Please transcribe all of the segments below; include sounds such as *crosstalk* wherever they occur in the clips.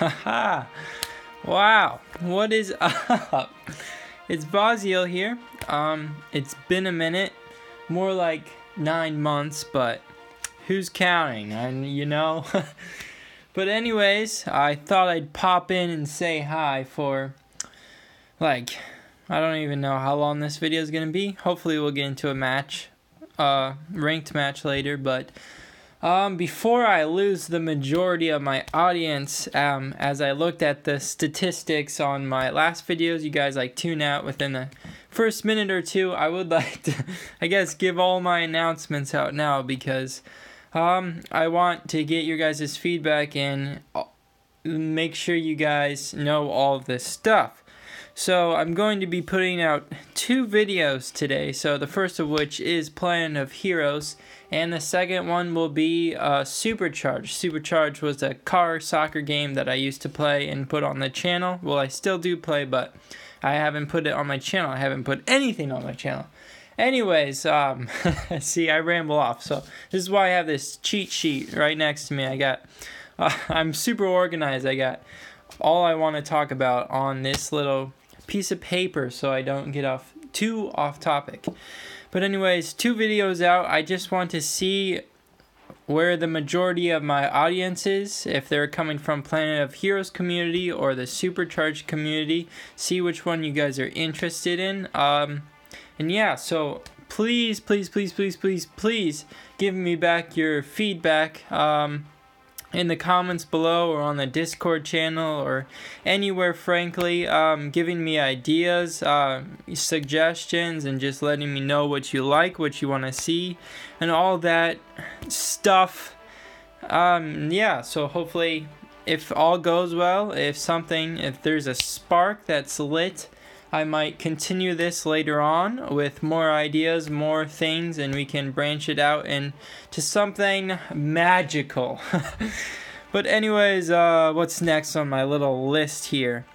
*laughs* Wow. What is *laughs* up? It's Basile here. Um, it's been a minute. More like nine months, but who's counting? And you know. *laughs* but anyways, I thought I'd pop in and say hi for like I don't even know how long this video is gonna be. Hopefully we'll get into a match, uh, ranked match later, but um, before I lose the majority of my audience, um, as I looked at the statistics on my last videos, you guys like tune out within the first minute or two. I would *laughs* like to, I guess, give all my announcements out now because um, I want to get your guys' feedback and uh, make sure you guys know all this stuff. So I'm going to be putting out two videos today. So the first of which is Planet of Heroes and the second one will be uh, Supercharged. Supercharged was a car soccer game that I used to play and put on the channel. Well, I still do play, but I haven't put it on my channel. I haven't put anything on my channel. Anyways, um, *laughs* see, I ramble off. So this is why I have this cheat sheet right next to me. I got, *laughs* uh, I'm super organized. I got all I want to talk about on this little piece of paper so I don't get off too off topic. But anyways, two videos out. I just want to see where the majority of my audience is, if they're coming from Planet of Heroes community or the Supercharged community. See which one you guys are interested in. Um, and yeah, so please, please, please, please, please, please give me back your feedback. Um, in the comments below or on the Discord channel or anywhere, frankly, um, giving me ideas, uh, suggestions, and just letting me know what you like, what you want to see, and all that stuff. Um, yeah, so hopefully, if all goes well, if something, if there's a spark that's lit, I might continue this later on with more ideas, more things, and we can branch it out into something magical. *laughs* but anyways, uh, what's next on my little list here?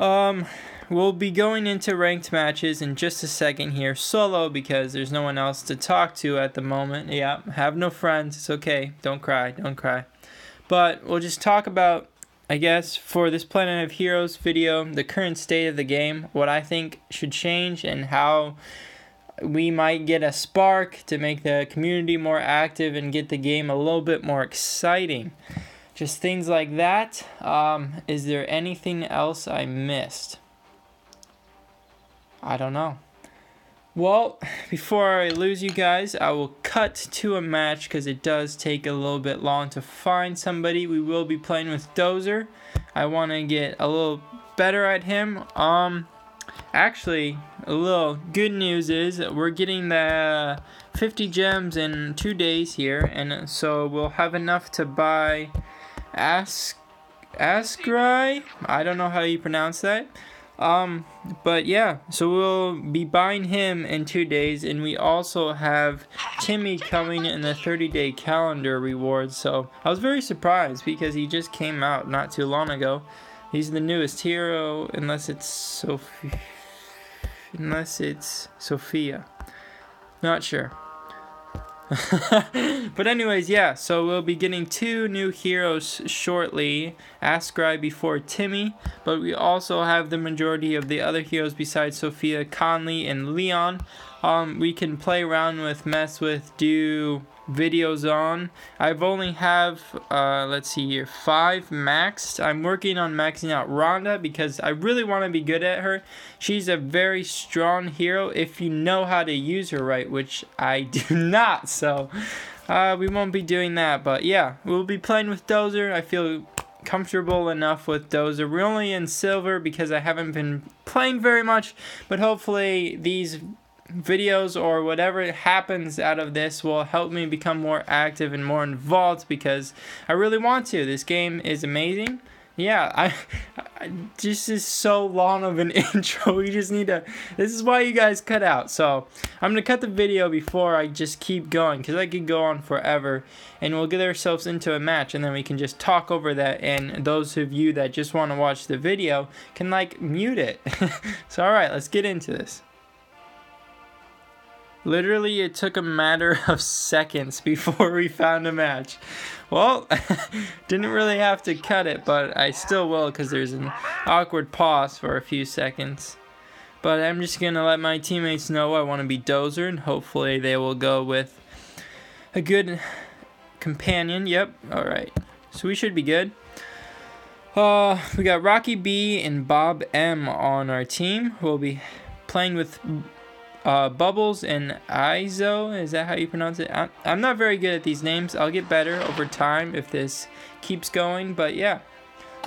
Um, we'll be going into ranked matches in just a second here, solo because there's no one else to talk to at the moment. Yeah, have no friends. It's okay. Don't cry. Don't cry. But we'll just talk about I guess for this Planet of Heroes video, the current state of the game, what I think should change, and how we might get a spark to make the community more active and get the game a little bit more exciting. Just things like that. Um, is there anything else I missed? I don't know. Well, *sighs* before I lose you guys, I will cut to a match because it does take a little bit long to find somebody. We will be playing with Dozer. I want to get a little better at him. Um, actually, a little good news is we're getting the 50 gems in two days here, and so we'll have enough to buy Ask Askrai. I don't know how you pronounce that. Um, but yeah, so we'll be buying him in two days, and we also have Timmy coming in the 30 day calendar reward. So I was very surprised because he just came out not too long ago. He's the newest hero, unless it's Sophia. Unless it's Sophia. Not sure. *laughs* but anyways, yeah, so we'll be getting two new heroes shortly, Askrai before Timmy, but we also have the majority of the other heroes besides Sophia, Conley, and Leon. Um, we can play around with, mess with, do videos on. I've only have, uh, let's see here, five maxed. I'm working on maxing out Rhonda because I really want to be good at her. She's a very strong hero if you know how to use her right, which I *laughs* do not. So uh, we won't be doing that. But yeah, we'll be playing with Dozer. I feel comfortable enough with Dozer. We're only in silver because I haven't been playing very much, but hopefully these videos or whatever happens out of this will help me become more active and more involved because I really want to. This game is amazing. Yeah, I, *laughs* I this is so long of an *laughs* intro. We just need to. This is why you guys cut out. So I'm gonna cut the video before I just keep going because I could go on forever, and we'll get ourselves into a match, and then we can just talk over that. And those of you that just want to watch the video can like mute it. *laughs* so all right, let's get into this. Literally, it took a matter *laughs* of seconds before we found a match. Well, *laughs* didn't really have to cut it, but I still will because there's an awkward pause for a few seconds. But I'm just going to let my teammates know I want to be Dozer, and hopefully they will go with a good companion. Yep, alright. So we should be good. Uh, we got Rocky B and Bob M on our team. We'll be playing with uh, Bubbles and Izo. Is that how you pronounce it? I'm, I'm not very good at these names. I'll get better over time if this keeps going. But yeah,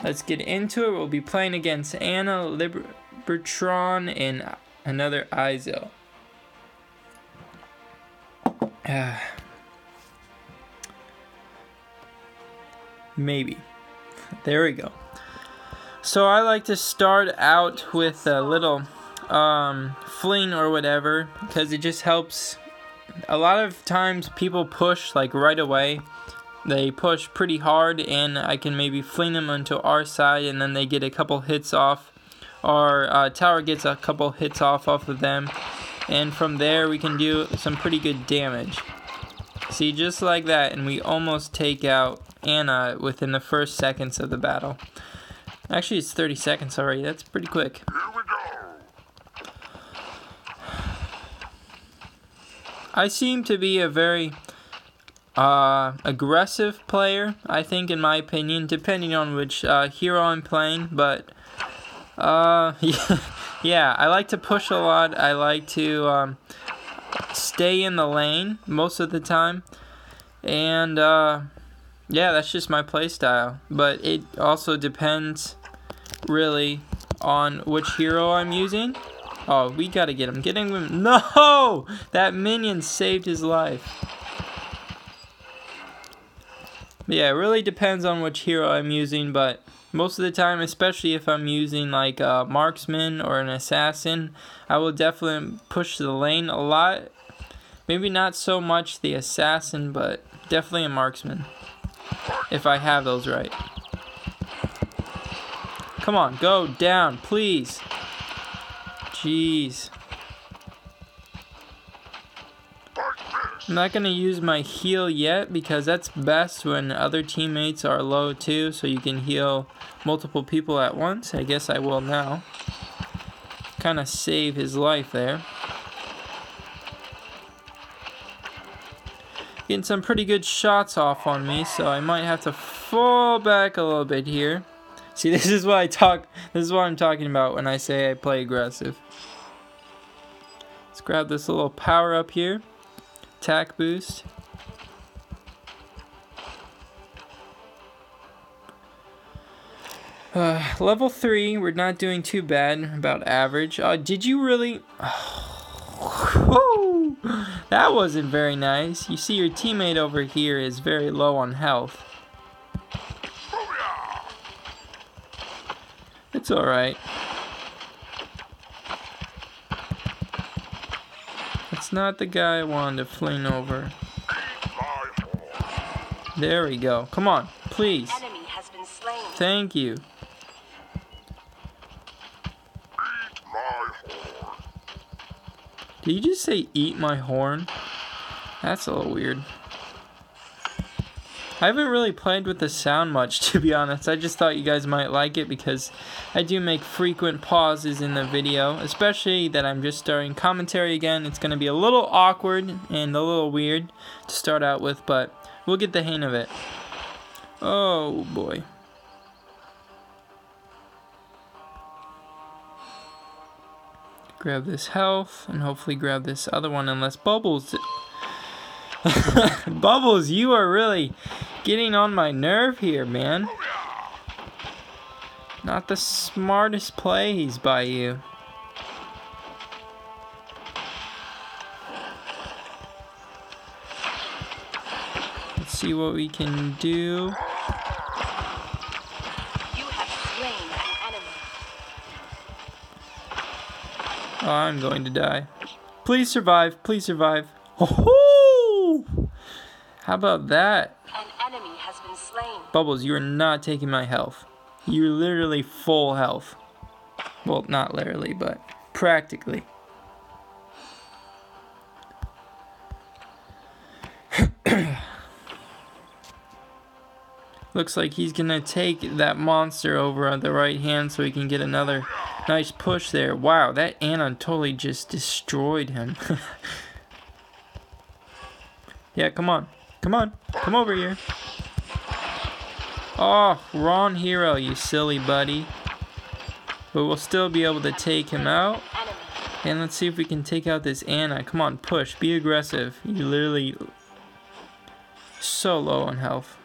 let's get into it. We'll be playing against Anna, Libertron, and another Izo. *sighs* Maybe. There we go. So I like to start out with a little um, fling or whatever because it just helps. A lot of times people push like right away. They push pretty hard and I can maybe fling them onto our side and then they get a couple hits off. Our uh, tower gets a couple hits off off of them. And from there we can do some pretty good damage. See, just like that, and we almost take out Anna within the first seconds of the battle. Actually, it's 30 seconds already. That's pretty quick. I seem to be a very uh, aggressive player, I think, in my opinion, depending on which uh, hero I'm playing. But, uh, *laughs* yeah, I like to push a lot. I like to um, stay in the lane most of the time. And, uh, yeah, that's just my playstyle. But it also depends really on which hero I'm using. Oh, we gotta get him. Get him. No! That minion saved his life. Yeah, it really depends on which hero I'm using, but most of the time, especially if I'm using like a marksman or an assassin, I will definitely push the lane a lot. Maybe not so much the assassin, but definitely a marksman. If I have those right. Come on, go down, please. Jeez. I'm not going to use my heal yet because that's best when other teammates are low too so you can heal multiple people at once. I guess I will now. Kind of save his life there. Getting some pretty good shots off on me so I might have to fall back a little bit here. See, this is what I talk. This is what I'm talking about when I say I play aggressive. Let's grab this little power up here. Attack boost. Uh, level 3, we're not doing too bad, about average. Uh, did you really... *sighs* Oh, that wasn't very nice. You see your teammate over here is very low on health. It's alright. It's not the guy I wanted to fling over. There we go. Come on, please. Thank you. Did you just say eat my horn? That's a little weird. I haven't really played with the sound much, *laughs* to be honest. I just thought you guys might like it because I do make frequent pauses in the video, especially that I'm just starting commentary again. It's going to be a little awkward and a little weird to start out with, but we'll get the hang of it. Oh, boy. Grab this health, and hopefully grab this other one, unless Bubbles... *laughs* Bubbles, you are really getting on my nerve here, man. Not the smartest plays by you. Let's see what we can do. Oh, I'm going to die. Please survive. Please survive. Oh, how about that? An enemy has been slain. Bubbles, you are not taking my health. You're literally full health. Well, not literally, but practically. *clears throat* Looks like he's gonna take that monster over on the right hand so he can get another nice push there. Wow, that Anon totally just destroyed him. *laughs* yeah, come on. Come on. Come over here. Oh, wrong hero, you silly buddy. But we'll still be able to take him out. And let's see if we can take out this Anna. Come on, push. Be aggressive. You literally so low on health.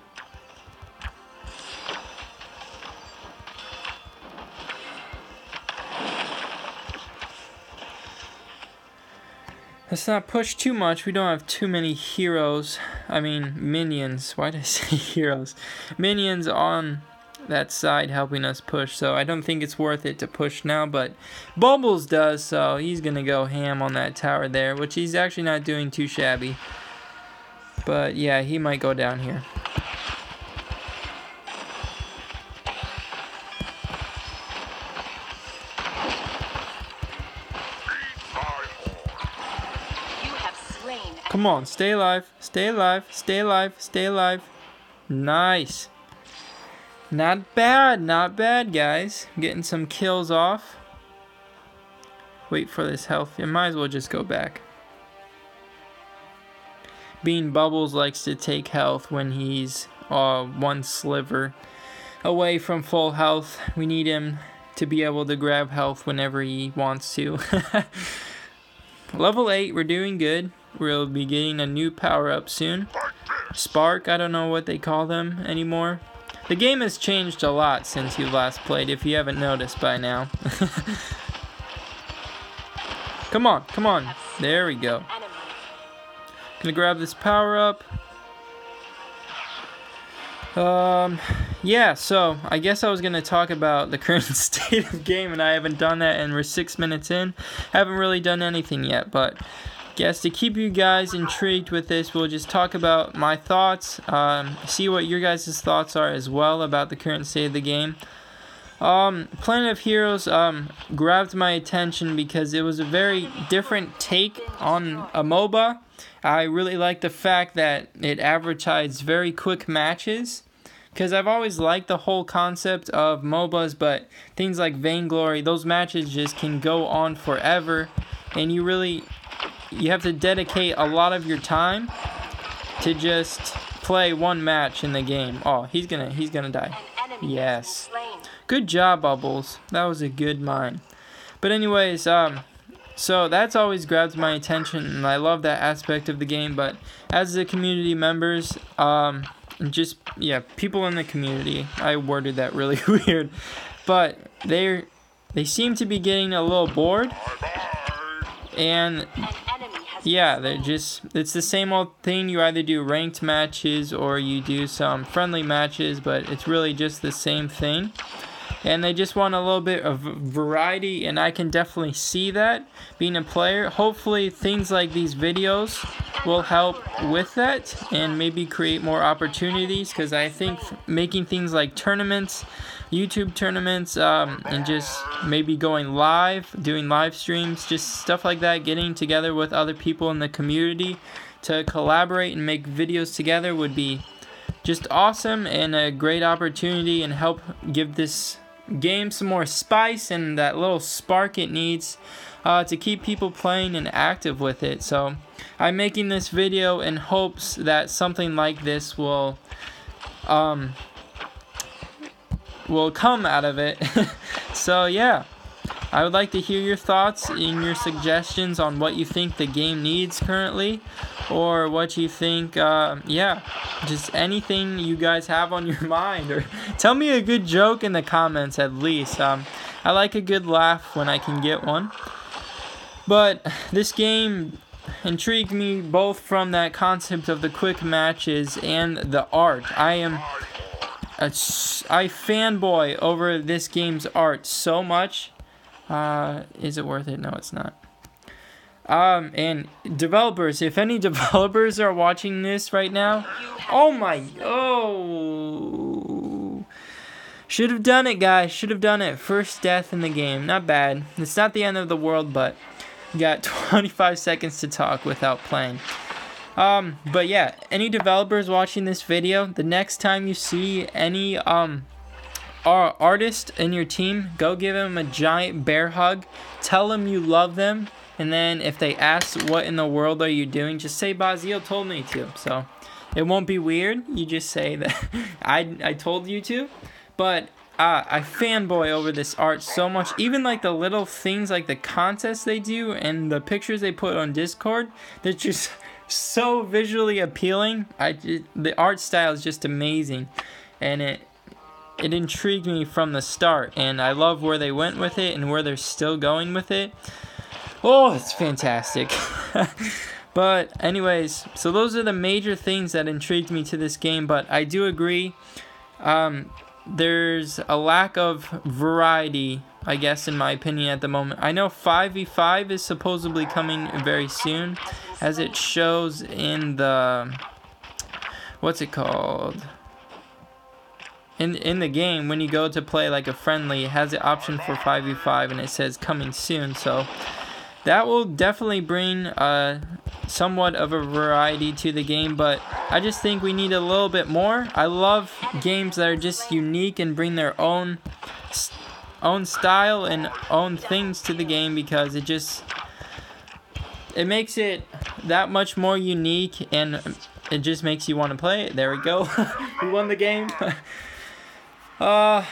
Let's not push too much. We don't have too many heroes. I mean, minions. Why did I say *laughs* heroes? Minions on that side helping us push. So I don't think it's worth it to push now. But Bubbles does. So he's going to go ham on that tower there. Which he's actually not doing too shabby. But yeah, he might go down here. Come on, stay alive, stay alive, stay alive, stay alive. Nice. Not bad, not bad, guys. Getting some kills off. Wait for this health. You might as well just go back. Bean Bubbles likes to take health when he's uh, one sliver away from full health. We need him to be able to grab health whenever he wants to. *laughs* Level 8, we're doing good. We'll be getting a new power-up soon. Spark, I don't know what they call them anymore. The game has changed a lot since you last played, if you haven't noticed by now. *laughs* come on, come on. There we go. Gonna grab this power-up. Um, yeah, so I guess I was going to talk about the *laughs* current state of game, and I haven't done that, and we're six minutes in. Haven't really done anything yet, but guess to keep you guys intrigued with this, we'll just talk about my thoughts, um, see what your guys' thoughts are as well about the current state of the game. Um, Planet of Heroes um, grabbed my attention because it was a very different take on a MOBA. I really like the fact that it advertised very quick matches because I've always liked the whole concept of MOBAs, but things like Vainglory, those matches just can go on forever, and you really you have to dedicate a lot of your time to just play one match in the game. Oh, he's gonna he's gonna die. Yes. Good job, Bubbles. That was a good mine. But anyways, um, so that's always grabs my attention, and I love that aspect of the game. But as the community members, um, just yeah, people in the community, I worded that really *laughs* weird, but they they seem to be getting a little bored, and yeah, they're just it's the same old thing. You either do ranked matches or you do some friendly matches, but it's really just the same thing. And they just want a little bit of variety, and I can definitely see that being a player. Hopefully, things like these videos will help with that and maybe create more opportunities because I think making things like tournaments YouTube tournaments um, and just maybe going live, doing live streams, just stuff like that, getting together with other people in the community to collaborate and make videos together would be just awesome and a great opportunity and help give this game some more spice and that little spark it needs uh, to keep people playing and active with it. So I'm making this video in hopes that something like this will um, will come out of it. *laughs* so yeah, I would like to hear your thoughts and your suggestions on what you think the game needs currently, or what you think, uh, yeah, just anything you guys have on your *laughs* mind, or tell me a good joke in the comments at least. Um, I like a good laugh when I can get one. But this game intrigued me both from that concept of the quick matches and the art. I am I fanboy over this game's art so much. Uh, is it worth it? No, it's not. Um, and developers, if any *laughs* developers are watching this right now, oh my, oh, should have done it, guys. Should have done it. First death in the game. Not bad. It's not the end of the world, but got *laughs* 25 seconds to talk without playing. Um, but yeah, any developers watching this video, the next time you see any um artist in your team, go give them a giant bear hug. Tell them you love them. And then if they ask what in the world are you doing, just say Basile told me to. So it won't be weird. You just say that *laughs* I, I told you to. But uh, I fanboy over this art so much. Even like the little things like the contests they do and the pictures they put on Discord, they're just so visually appealing. I the art style is just amazing, and it it intrigued me from the start. And I love where they went with it and where they're still going with it. Oh, it's fantastic. *laughs* but anyways, so those are the major things that intrigued me to this game. But I do agree. Um, there's a lack of variety, I guess, in my opinion, at the moment. I know 5v5 is supposedly coming very soon, as it shows in the. What's it called? In, in the game, when you go to play like a friendly, it has the option for 5v5 and it says coming soon. So that will definitely bring uh, somewhat of a variety to the game, but I just think we need a little bit more. I love games that are just unique and bring their own own style and own things to the game because it just it makes it that much more unique and it just makes you want to play it. There we go. *laughs* we won the game. *laughs* uh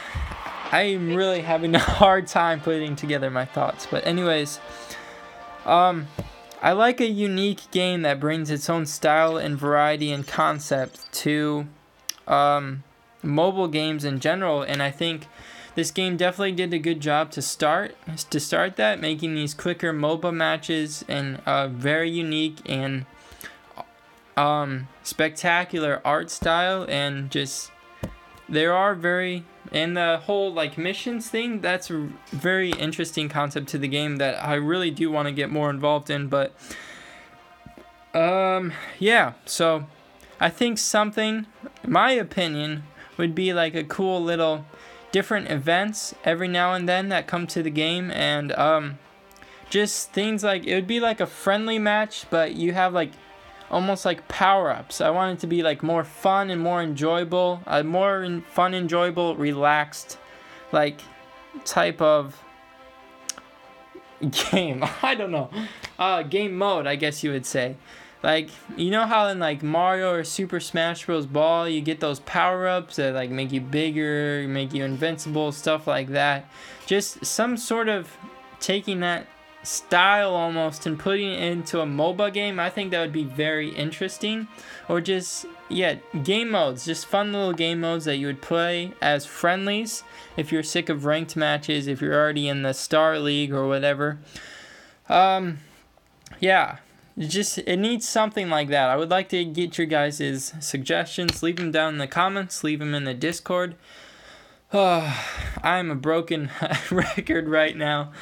I'm really having *laughs* a hard time putting together my thoughts, but anyways, um I like a unique game that brings its own style and variety and concept to um, mobile games in general, and I think this game definitely did a good job to start to start that, making these quicker MOBA matches and uh, very unique and um, spectacular art style, and just there are very and the whole like missions thing, that's a very interesting concept to the game that I really do want to get more involved in, but um yeah, so I think something my opinion would be like a cool little different events every now and then that come to the game and um just things like it would be like a friendly match but you have like almost like power-ups. I want it to be like more fun and more enjoyable, a more fun, enjoyable, relaxed, like type of *laughs* game. *laughs* I don't know. Uh, game mode, I guess you would say. Like, you know how in like Mario or Super Smash Bros. Brawl, you get those power-ups that like make you bigger, make you invincible, stuff like that. Just some sort of taking that style almost and putting it into a MOBA game, I think that would be very interesting. Or just, yeah, game modes, just fun little game modes that you would play as friendlies if you're sick of ranked matches, if you're already in the Star League or whatever. Um, yeah, just it needs something like that. I would like to get your guys' suggestions. Leave them down in the comments. Leave them in the Discord. Oh, *sighs* I'm a broken *laughs* record right now.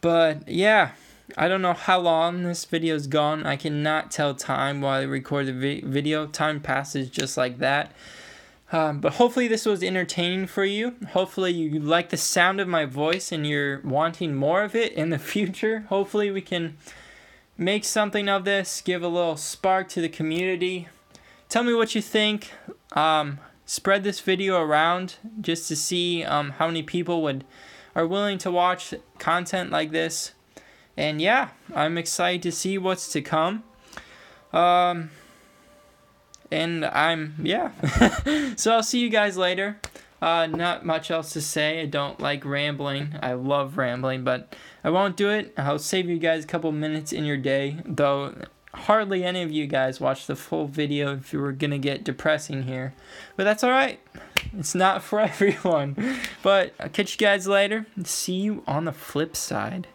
But yeah, I don't know how long this video's gone. I cannot tell time while I record the vi video. Time passes just like that. Um, but hopefully this was entertaining for you. Hopefully you like the sound of my voice and you're wanting more of it in the *laughs* future. Hopefully we can make something of this, give a little spark to the community. Tell me what you think. Um, spread this video around just to see um, how many people would are willing to watch content like this. And yeah, I'm excited to see what's to come. Um, and I'm, yeah. *laughs* so I'll see you guys later. Uh, not much else to say. I don't like rambling. I love rambling, but I won't do it. I'll save you guys a couple minutes in your day, though hardly any of you guys watch the full video if you were gonna get depressing here. But that's alright. It's not *laughs* for everyone. But I'll catch you guys later. See you on the flip side.